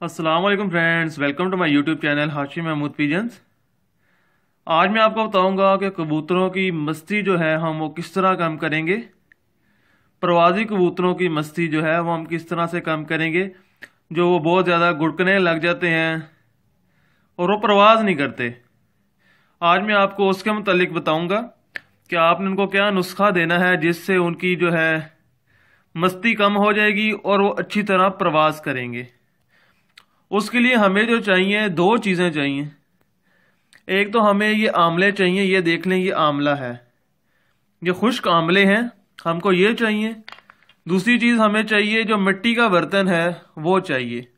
वालेकुम friends welcome to my YouTube channel Hashim Mahmood pigeons आज मैं आपको बताऊँगा कि कबूतरों की मस्ती जो है, हम वो किस तरह कम करेंगे। प्रवासी कबूतरों की मस्ती जो है, वो हम किस तरह से कम करेंगे, जो वो बहुत ज़्यादा गुड़कने लग जाते हैं और वो प्रवास नहीं करते। आज मैं आपको उसके मतलब बताऊँगा कि आपने उनको क्या नुस्खा देना है, जिससे उनकी जो है मस्ती कम हो जाएगी और वो अच्छी तरह प्रवास करेंगे। उसके लिए हमें जो चाहिए, दो चीज़ें चाहिए। एक तो हमें ये आमले चाहिए, ये देख लें, ये आमला है। ये खुश्क आमले हैं, हमको ये चाहिए। दूसरी चीज़ हमें चाहिए, जो मिट्टी का बर्तन है, वो चाहिए।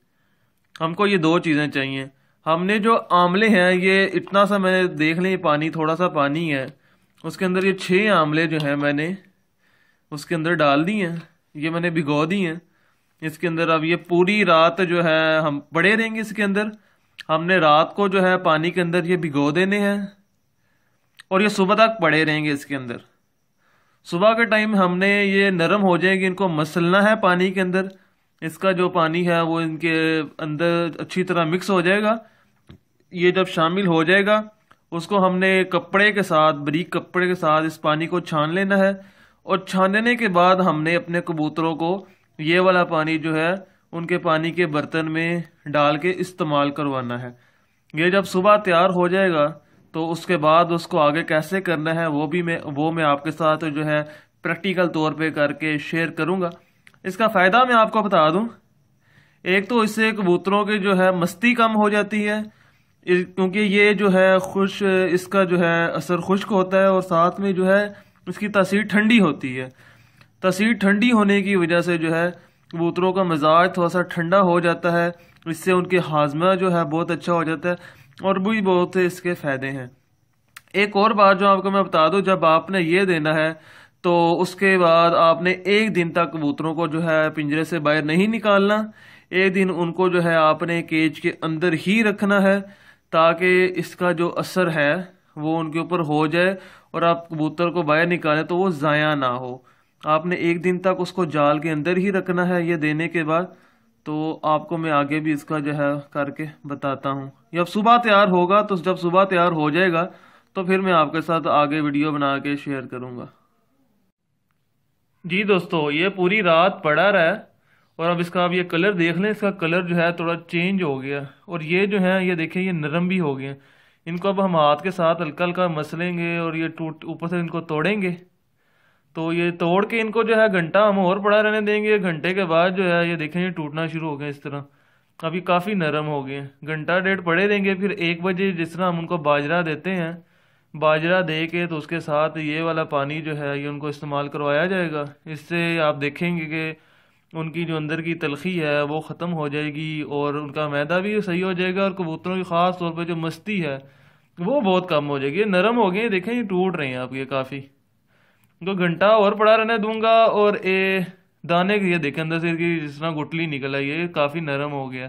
हमको ये दो चीज़ें चाहिए। हमने जो आमले हैं, ये इतना सा मैंने देख लें पानी, थोड़ा सा पानी है। उसके अंदर ये छः आमले जो हैं मैंने, उसके अंदर डाल दिए हैं। ये मैंने भिगो दी हैं। इसके अंदर अब ये पूरी रात जो है हम पड़े रहेंगे इसके अंदर। हमने रात को जो है पानी के अंदर ये भिगो देने हैं और ये सुबह तक पड़े रहेंगे इसके अंदर। सुबह के टाइम हमने ये नरम हो जाएँगे, इनको मसलना है पानी के अंदर। इसका जो पानी है वो इनके अंदर अच्छी तरह मिक्स हो जाएगा। ये जब शामिल हो जाएगा, उसको हमने कपड़े के साथ, बरीक कपड़े के साथ इस पानी को छान लेना है। और छानने के बाद हमने अपने कबूतरों को ये वाला पानी जो है, उनके पानी के बर्तन में डाल के इस्तेमाल करवाना है। ये जब सुबह तैयार हो जाएगा तो उसके बाद उसको आगे कैसे करना है, वो भी मैं, वो मैं आपके साथ जो है प्रैक्टिकल तौर पे करके शेयर करूँगा। इसका फ़ायदा मैं आपको बता दूँ, एक तो इससे कबूतरों की जो है, मस्ती कम हो जाती है। क्योंकि ये जो है, खुश, इसका जो है, असर खुश्क होता है और साथ में जो है, इसकी तासीर ठंडी होती है। तसीर ठंडी होने की वजह से जो है कबूतरों का मिजाज थोड़ा सा ठंडा हो जाता है। इससे उनके हाजमा जो है, बहुत अच्छा हो जाता है और भी बहुत से इसके फ़ायदे हैं। एक और बात जो आपको मैं बता दूँ, जब आपने ये देना है तो उसके बाद आपने एक दिन तक कबूतरों को जो है, पिंजरे से बाहर नहीं निकालना। एक दिन उनको जो है, आपने केज के अंदर ही रखना है, ताकि इसका जो असर है, वो उनके ऊपर हो जाए और आप कबूतर को बाहर निकालें तो वो ज़ाया ना हो। आपने एक दिन तक उसको जाल के अंदर ही रखना है ये देने के बाद तो आपको मैं आगे भी इसका जो है करके बताता हूँ। जब सुबह तैयार होगा तो जब सुबह तैयार हो जाएगा तो फिर मैं आपके साथ आगे वीडियो बना के शेयर करूँगा। जी दोस्तों, ये पूरी रात पड़ा रहा है और अब इसका आप ये कलर देख लें, इसका कलर जो है थोड़ा चेंज हो गया। और ये जो है, ये देखें, ये नरम भी हो गए। इनको अब हम हाथ के साथ हल्का हल्का मसलेंगे, और ये टूट, ऊपर से इनको तोड़ेंगे। तो ये तोड़ के इनको जो है घंटा हम और पड़ा रहने देंगे। घंटे के बाद जो है ये देखें, ये टूटना शुरू हो गए इस तरह। अभी काफ़ी नरम हो गए घंटा डेढ़ पड़े रहेंगे फिर एक बजे जिस तरह हम उनको बाजरा देते हैं, बाजरा दे के तो उसके साथ ये वाला पानी जो है ये उनको इस्तेमाल करवाया जाएगा। इससे आप देखेंगे कि उनकी जो अंदर की तलखी है, वो ख़त्म हो जाएगी और उनका मैदा भी सही हो जाएगा और कबूतरों की ख़ास तौर पर जो मस्ती है, वो बहुत कम हो जाएगी। नरम हो गए देखें, ये टूट रहे हैं आप ये काफ़ी। दो घंटा और पड़ा रहने दूँगा और ए, दाने ये देखे अंदर से कि जिस तरह गुटली निकल ये काफ़ी नरम हो गया।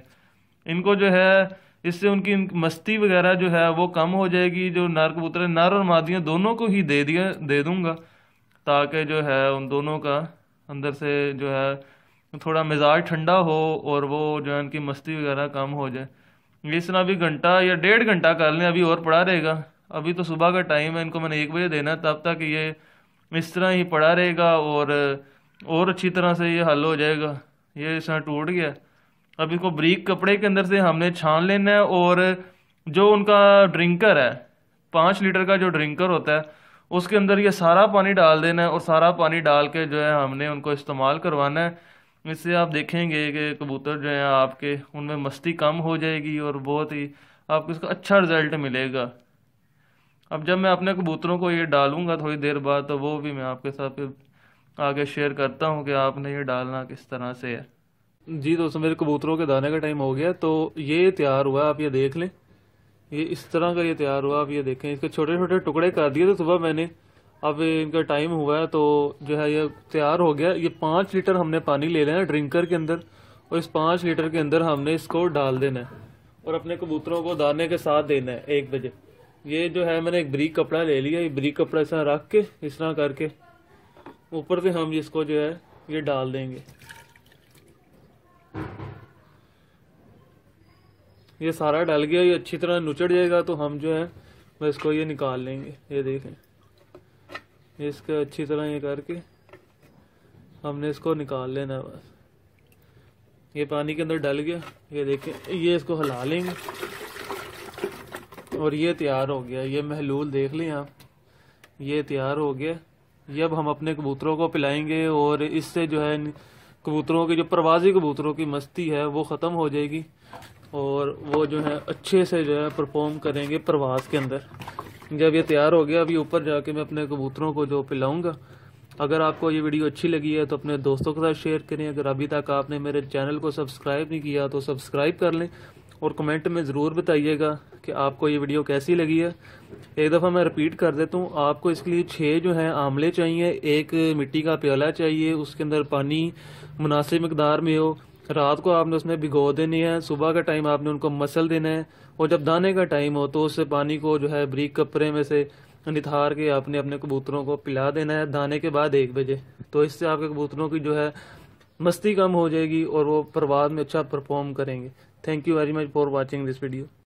इनको जो है, इससे उनकी मस्ती वगैरह जो है, वो कम हो जाएगी, जो नर कबूतर नर और मादियाँ दोनों को ही दे दिया, दे दूँगा, ताकि जो है, उन दोनों का अंदर से जो है, थोड़ा मिजाज ठंडा हो और वो जो है उनकी मस्ती वगैरह कम हो जाए। इस तरह अभी घंटा या डेढ़ घंटा कर लें, अभी और पड़ा रहेगा। अभी तो सुबह का टाइम है, इनको मैंने एक बजे देना तब तक ये इस तरह ही पड़ा रहेगा और और अच्छी तरह से ये हल हो जाएगा। ये इस तरह टूट गया। अब इसको ब्रीक कपड़े के अंदर से हमने छान लेना है और जो उनका ड्रिंकर है, पाँच लीटर का जो ड्रिंकर होता है, उसके अंदर ये सारा पानी डाल देना है और सारा पानी डाल के जो है हमने उनको इस्तेमाल करवाना है। इससे आप देखेंगे कि कबूतर जो है आपके, उनमें मस्ती कम हो जाएगी और बहुत ही आपको इसका अच्छा रिज़ल्ट मिलेगा। अब जब मैं अपने कबूतरों को ये डालूँगा थोड़ी देर बाद तो वो भी मैं आपके साथ फिर आगे शेयर करता हूँ कि आपने ये डालना किस तरह से है। जी दोस्तों, मेरे कबूतरों के दाने का टाइम हो गया तो ये तैयार हुआ, आप ये देख लें। ये इस तरह का ये तैयार हुआ, आप ये देखें। इसके छोटे छोटे टुकड़े कर दिए थे सुबह मैंने। अब इनका टाइम हुआ है तो जो है ये तैयार हो गया। ये पाँच लीटर हमने पानी ले लेना है ड्रिंकर के अंदर, और इस पाँच लीटर के अंदर हमने इसको डाल देना है, और अपने कबूतरों को दाने के साथ देना है, एक बजे। ये जो है, मैंने एक ब्रीक कपड़ा ले लिया, ये ब्रीक कपड़ा ऐसा रख के, इस तरह करके। ऊपर से हम इसको जो है, ये डाल देंगे। ये सारा डल गया, ये अच्छी तरह नुचड़ जाएगा तो हम जो है मैं इसको ये निकाल लेंगे। ये देखें, इसका अच्छी तरह ये करके हमने इसको निकाल लेना है बस। ये पानी के अंदर डल गया, ये देखें, ये इसको हिला लेंगे। और ये तैयार हो गया, ये महलूल देख लें आप। ये तैयार हो गया। ये अब हम अपने कबूतरों को पिलाएँगे और इससे जो है, कबूतरों की, जो प्रवासी कबूतरों की मस्ती है, वो ख़त्म हो जाएगी और वो जो है, अच्छे से जो है परफॉर्म करेंगे प्रवास के अंदर। जब ये तैयार हो गया, अभी ऊपर जाके मैं अपने कबूतरों को जो पिलाऊँगा। अगर आपको ये वीडियो अच्छी लगी है तो अपने दोस्तों के साथ शेयर करें। अगर अभी तक आपने मेरे चैनल को सब्सक्राइब नहीं किया तो सब्सक्राइब कर लें। और कमेंट में ज़रूर बताइएगा कि आपको ये वीडियो कैसी लगी है। एक दफ़ा मैं रिपीट कर देता हूँ, आपको इसके लिए छः जो है आमले चाहिए, एक मिट्टी का प्याला चाहिए, उसके अंदर पानी मुनासिब मकदार में हो। रात को आपने उसमें भिगो देनी है, सुबह का टाइम आपने उनको मसल देना है, और जब दाने का टाइम हो तो उस पानी को जो है ब्रीक कपड़े में से निथार के आपने अपने कबूतरों को पिला देना है दाने के बाद एक बजे। तो इससे आपके कबूतरों की जो है मस्ती कम हो जाएगी और वो प्रवाद में अच्छा परफॉर्म करेंगे। Thank you very much for watching this video.